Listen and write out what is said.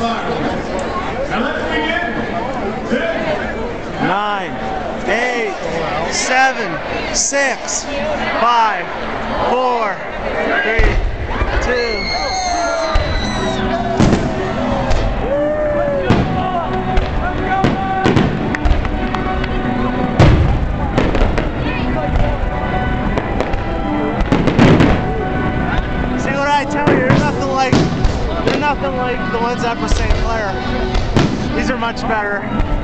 spot. Now let's begin. Ten, nine, eight, seven, six, five, four, three, two. Nothing like the ones up for St. Clair. These are much better.